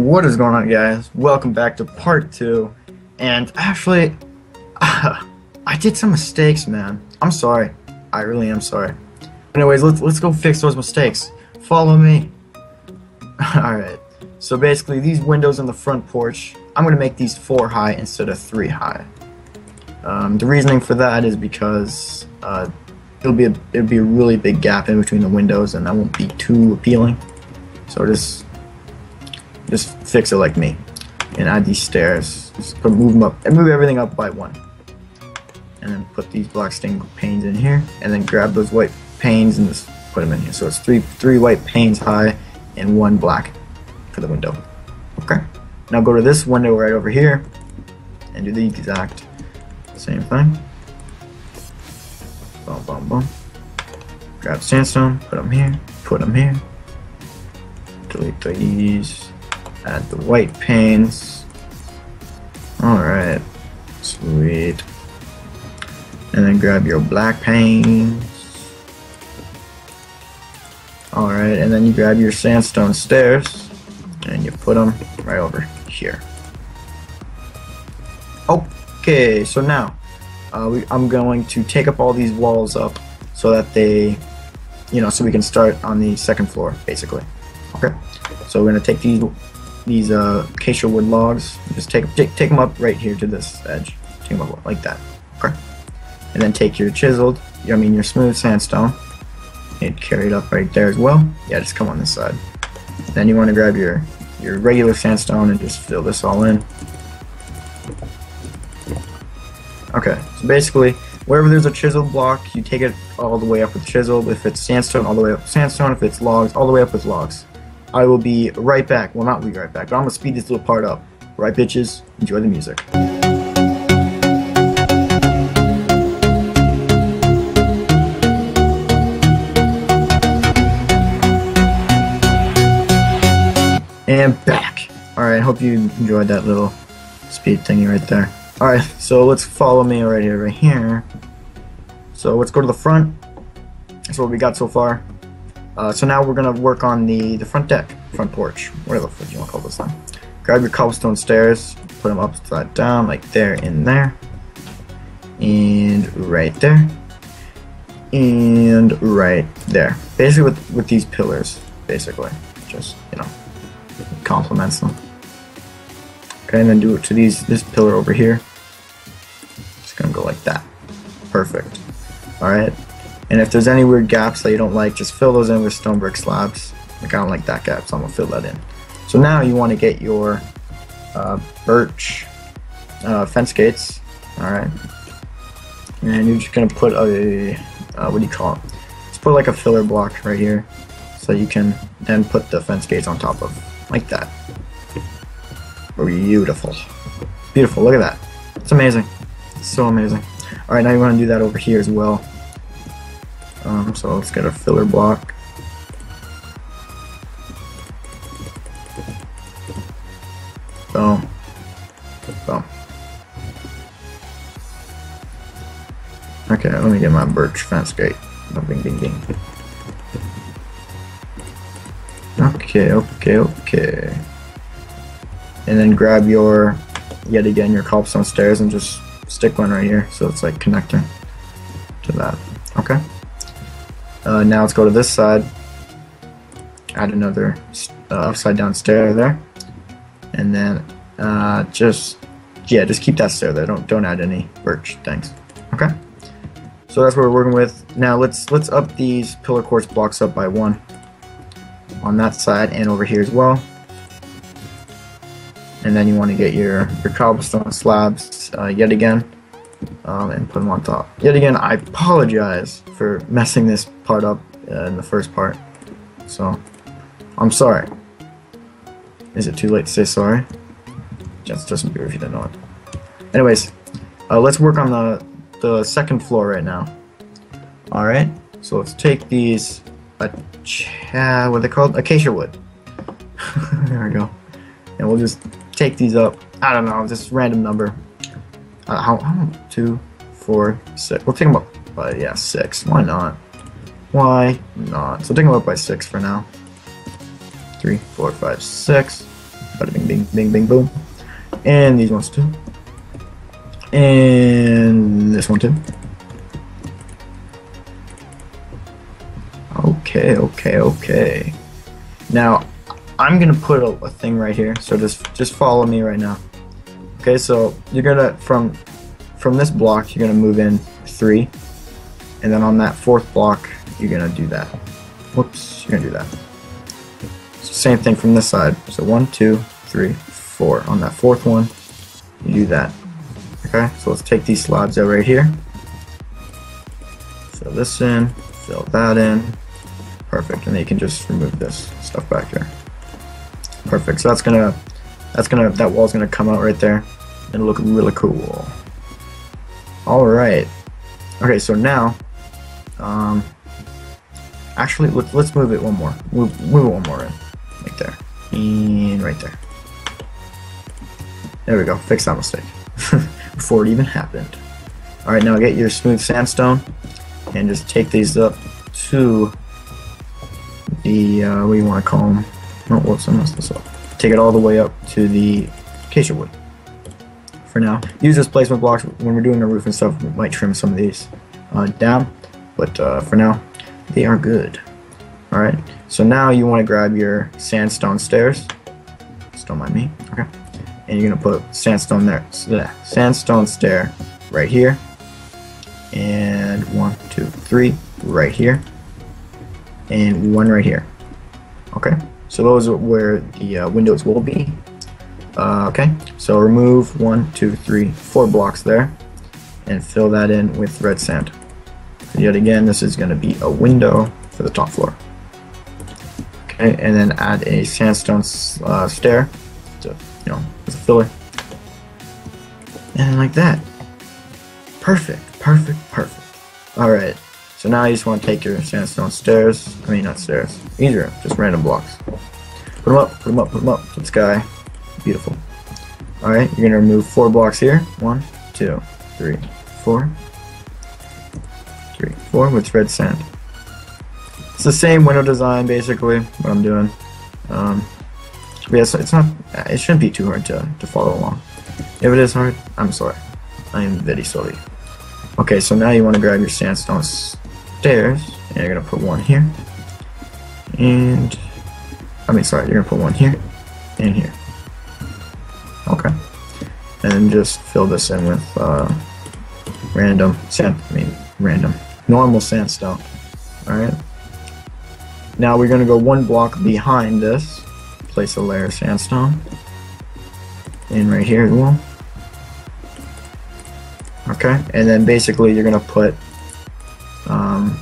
What is going on, guys? Welcome back to part two. And actually, uh, I did some mistakes, man. I'm sorry. I really am sorry. Anyways, let's let's go fix those mistakes. Follow me. All right. So basically, these windows in the front porch, I'm gonna make these four high instead of three high. Um, the reasoning for that is because uh, it'll be a it'll be a really big gap in between the windows, and that won't be too appealing. So just just fix it like me, and add these stairs. Just put, move them up and move everything up by one, and then put these black stained panes in here, and then grab those white panes and just put them in here. So it's three three white panes high and one black for the window. Okay. Now go to this window right over here and do the exact same thing. Boom, boom, boom. Grab sandstone, put them here, put them here. Delete these. Add the white panes. Alright. Sweet. And then grab your black panes. Alright, and then you grab your sandstone stairs and you put them right over here. Okay, so now uh, we, I'm going to take up all these walls up so that they, you know, so we can start on the second floor, basically. Okay, so we're gonna take these these uh, acacia wood logs, just take, take take them up right here to this edge, take them up like that. Okay, and then take your chiseled, I mean your smooth sandstone, and carry it up right there as well. Yeah, just come on this side. Then you want to grab your your regular sandstone and just fill this all in. Okay, so basically, wherever there's a chiseled block, you take it all the way up with chisel. If it's sandstone, all the way up with sandstone. If it's logs, all the way up with logs. I will be right back. Well, not be right back, but I'm gonna speed this little part up. Right, bitches? Enjoy the music. And back. Alright, hope you enjoyed that little speed thingy right there. Alright, so let's follow me right here, right here. So let's go to the front. That's what we got so far. Uh, so now we're gonna work on the, the front deck, front porch, whatever the fuck you wanna call this thing. Grab your cobblestone stairs, put them upside down, like there and there. And right there. And right there. Basically with, with these pillars, basically. Just, you know, complements them. Okay, and then do it to these this pillar over here. Just gonna go like that. Perfect. Alright. And if there's any weird gaps that you don't like, just fill those in with stone brick slabs. Like I don't like that gap, so I'm gonna fill that in. So now you want to get your uh, birch uh, fence gates. Alright. And you're just gonna put a uh, what do you call it? Just put like a filler block right here, so you can then put the fence gates on top of like that. Beautiful. Beautiful, look at that. It's amazing. It's so amazing. Alright, now you want to do that over here as well. Um, so let's get a filler block. Boom. Boom. Okay, let me get my birch fence gate. Bing, bing, bing. Okay, okay, okay. And then grab your, yet again, your cobblestone stairs and just stick one right here so it's like connecting to that. Uh, now let's go to this side. Add another uh, upside down stair there. And then uh, just, yeah, just keep that stair there. Don't don't add any birch Thanks. Okay. So that's what we're working with. Now let's let's up these pillar quartz blocks up by one on that side and over here as well. And then you want to get your, your cobblestone slabs uh, yet again um, and put them on top. Yet again, I apologize for messing this part up uh, in the first part. So, I'm sorry. Is it too late to say sorry? Justin Bieber if you didn't know it. Anyways, uh, let's work on the, the second floor right now. Alright, so let's take these a what are they called? Acacia wood. there we go. And we'll just take these up. I don't know, just random number. Uh, how, how two, four, six. We'll take them up by yeah six. Why not? Why not? So take them up by six for now. Three, four, five, six. Bada bing, bing, bing, bing, boom. And these ones too. And this one too. Okay, okay, okay. Now, I'm gonna put a, a thing right here. So just just follow me right now. Okay, so you're gonna from from this block you're gonna move in three, and then on that fourth block you're gonna do that. Whoops, you're gonna do that. So same thing from this side. So one, two, three, four. On that fourth one, you do that. Okay, so let's take these slabs out right here. Fill this in, fill that in. Perfect, and then you can just remove this stuff back here. Perfect. So that's gonna, that's gonna, that wall's gonna come out right there. It'll look really cool. All right. Okay, so now, um, actually, let's let's move it one more. Move, move it one more in, right there, and right there. There we go. Fix that mistake before it even happened. All right, now get your smooth sandstone and just take these up to the uh, what do you want to call them? Oh, whoops, I messed this up. Take it all the way up to the acacia wood. For now, use this placement blocks when we're doing the roof and stuff. We might trim some of these uh, down, but uh, for now, they are good. All right. So now you want to grab your sandstone stairs. Just don't mind me. Okay. And you're gonna put sandstone there. So, yeah, sandstone stair right here. And one, two, three, right here. And one right here. Okay. So those are where the uh, windows will be. Uh, okay. So remove one, two, three, four blocks there, and fill that in with red sand. Yet again, this is going to be a window for the top floor. Okay, and then add a sandstone uh, stair, to, you know, as a filler, and like that. Perfect, perfect, perfect. All right. So now you just want to take your sandstone stairs. I mean, not stairs. Easier, just random blocks. Put them up, put them up, put them up to the sky. Beautiful. All right, you're gonna remove four blocks here. One, two, three, four three, four with red sand. It's the same window design basically, what I'm doing. Um, yeah, so it's not, it shouldn't be too hard to, to follow along. If it is hard, I'm sorry. I am very sorry. Okay, so now you want to grab your sandstone stairs, and you're to put one here. And, I mean, sorry, you're to put one here, and here. Okay. And just fill this in with uh, random sand, I mean, random normal sandstone. Alright. Now we're to go one block behind this. Place a layer of sandstone. And right here as well. Okay. And then basically you're to put um,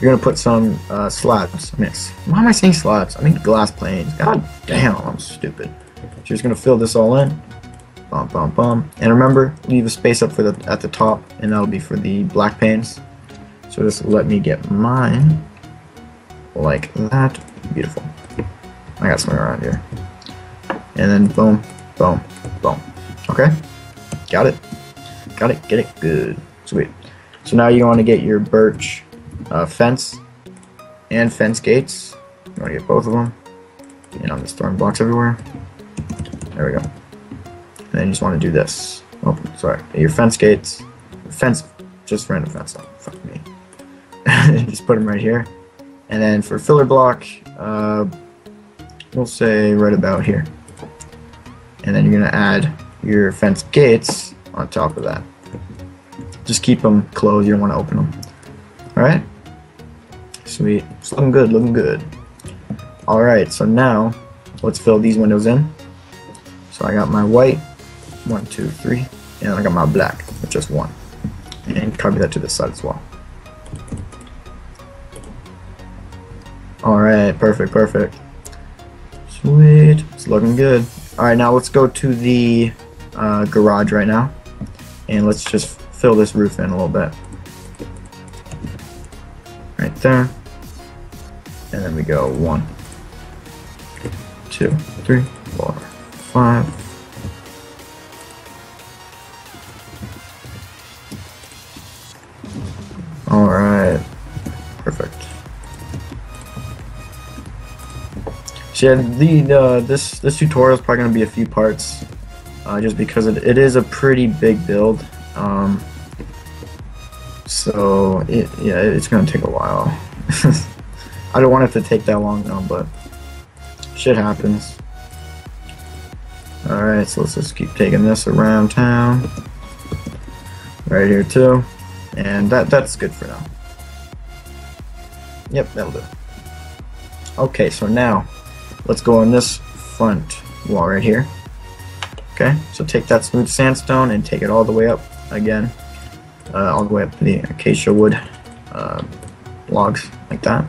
you're to put some uh, slabs. Miss. Why am I saying slabs? I mean glass planes. God damn, I'm stupid. So you're just to fill this all in. Bum, bum, bum. And remember, leave a space up for the at the top, and that'll be for the black panes. So just let me get mine like that. Beautiful. I got something around here. And then boom, boom, boom. Okay? Got it. Got it. Get it. Good. Sweet. So now you want to get your birch uh, fence and fence gates. You want to get both of them. And I'm just throwing blocks everywhere. There we go. And then you just want to do this. Oh, sorry. Your fence gates. Fence, just random fence. Oh, fuck me. And just put them right here. And then for filler block, uh, we'll say right about here. And then you're going to add your fence gates on top of that. Just keep them closed. You don't want to open them. Alright? Sweet. It's looking good, looking good. Alright, so now let's fill these windows in. So I got my white, one, two, three. And I got my black with just one. And copy that to this side as well. Alright, perfect, perfect. Sweet. It's looking good. Alright, now let's go to the uh, garage right now. And let's just fill this roof in a little bit. Right there. And then we go one, two, three, four, five. All right, perfect. So yeah, the uh, this this tutorial is probably gonna be a few parts, uh, just because it, it is a pretty big build. Um, so it, yeah, it's gonna take a while. I don't want it to take that long though, but shit happens. Alright, so let's just keep taking this around town. Right here too. And that that's good for now. Yep, that'll do. Okay, so now let's go on this front wall right here. Okay, so take that smooth sandstone and take it all the way up again. Uh, all the way up to the acacia wood uh, logs, like that.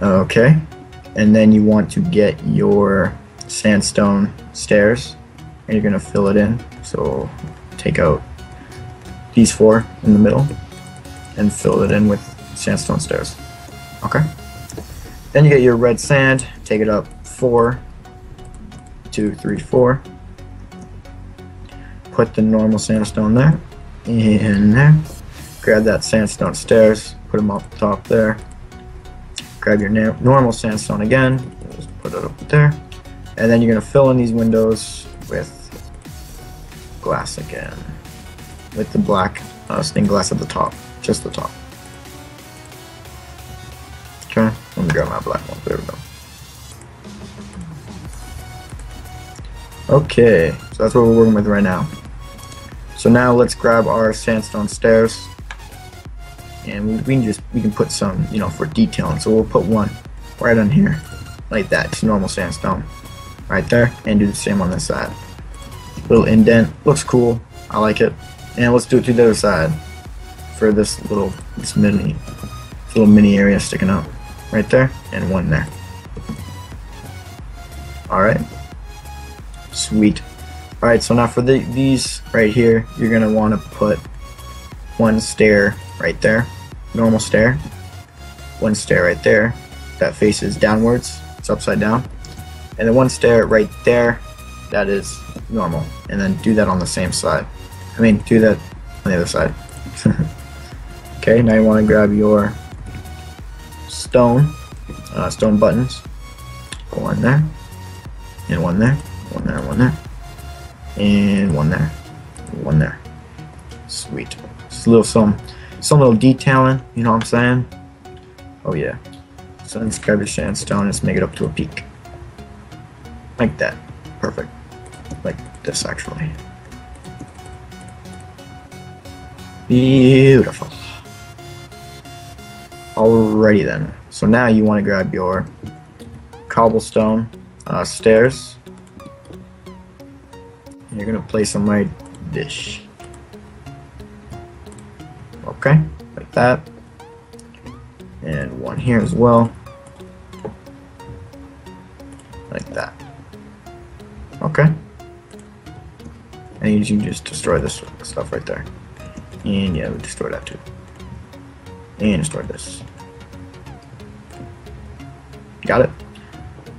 Okay, and then you want to get your sandstone stairs and you're gonna fill it in. So take out these four in the middle and fill it in with sandstone stairs. Okay. Then you get your red sand, take it up four, two, three, four. Put the normal sandstone there, in there. Grab that sandstone stairs, put them up top there. Grab your normal sandstone again, just put it up there. And then you're gonna fill in these windows with glass again. With the black uh, stained glass at the top, just the top. Okay, let me grab my black one. There we go. Okay, so that's what we're working with right now. So now let's grab our sandstone stairs, and we, can just we can put some you know for detailing. So we'll put one right on here, like that, just normal sandstone, right there, and do the same on this side. Little indent, looks cool. I like it. And let's do it to the other side for this little this mini this little mini area sticking out right there, and one there. Alright. Sweet. Alright, so now for the, these right here, you're going to want to put one stair right there, normal stair, one stair right there that faces downwards, it's upside down, and then one stair right there that is normal, and then do that on the same side. I mean, do that on the other side. okay, now you want to grab your stone, uh, stone buttons. One there, and one there, one there, one there, and one there, one there. Sweet. Just a little some, some little detailing. You know what I'm saying? Oh yeah. So let's grab your sandstone. Let's make it up to a peak, like that. Perfect. Like this actually. Beautiful. Alrighty then. So now you want to grab your cobblestone uh, stairs. You're to place on my dish. Okay, like that. And one here as well. Like that. Okay. And you can just destroy this stuff right there. And yeah, we destroy that too. And destroy this. Got it?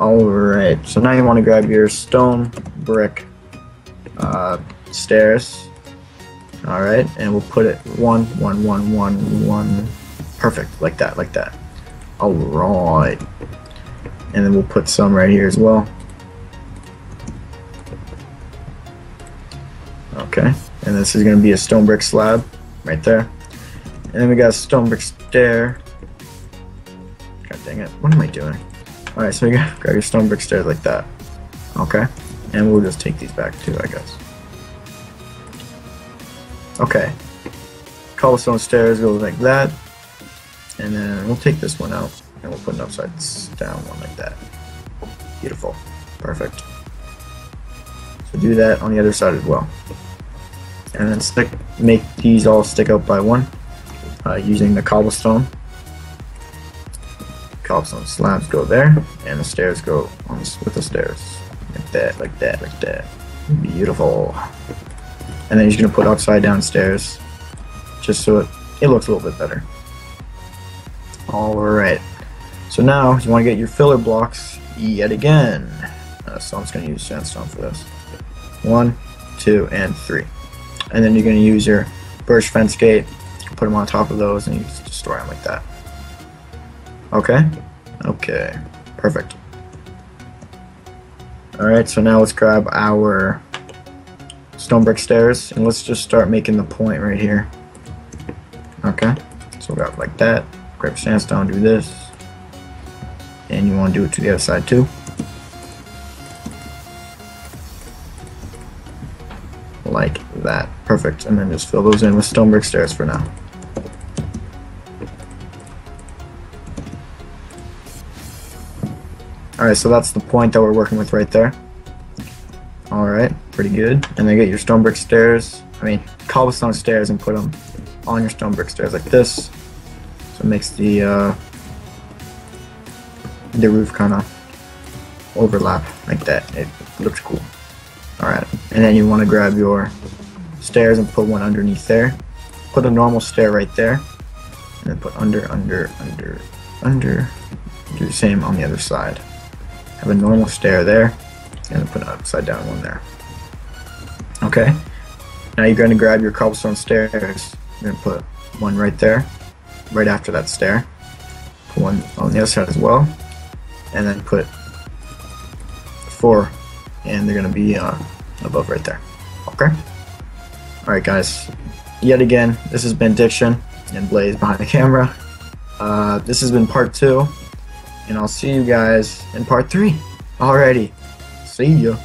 Alright, so now you want to grab your stone brick uh, stairs. Alright, and we'll put it one, one, one, one, one. Perfect, like that, like that. Alright. And then we'll put some right here as well. Okay, and this is going to be a stone brick slab right there. And then we got a stone brick stair. God dang it, what am I doing? Alright, so you got grab your stone brick stairs like that. Okay. And we'll just take these back too, I guess. Okay. Cobblestone stairs go like that. And then we'll take this one out and we'll put an upside down one like that. Beautiful. Perfect. So do that on the other side as well. And then stick make these all stick out by one uh, using the cobblestone cobblestone slabs go there, and the stairs go on with the stairs. Like that, like that, like that. Beautiful. And then he's gonna put upside down stairs, just so it, it looks a little bit better. Alright. So now, you want to get your filler blocks yet again. Uh, so I'm just going to use sandstone for this. One, two, and three. And then you're going to use your birch fence gate, put them on top of those, and you just destroy them like that. Okay? Okay. Perfect. Alright, so now let's grab our stone brick stairs and let's just start making the point right here. Okay, so we'll grab like that, grab sandstone, do this, and you want to do it to the other side too. Like that. Perfect. And then just fill those in with stone brick stairs for now. Alright, so that's the point that we're working with right there. Alright, pretty good. And then get your stone brick stairs, I mean, cobblestone stairs and put them on your stone brick stairs like this. So it makes the, uh, the roof kind of overlap like that. It looks cool. Alright, and then you want to grab your stairs and put one underneath there. Put a normal stair right there. And then put under, under, under, under. Do the same on the other side have a normal stair there, and put an upside down one there. Okay, now you're going to grab your cobblestone stairs, you're going to put one right there, right after that stair, put one on the other side as well, and then put four, and they're going to be uh, above right there. Okay? Alright guys, yet again, this has been Diction and Blaze behind the camera. Uh, this has been part two and I'll see you guys in part three. Alrighty, see ya.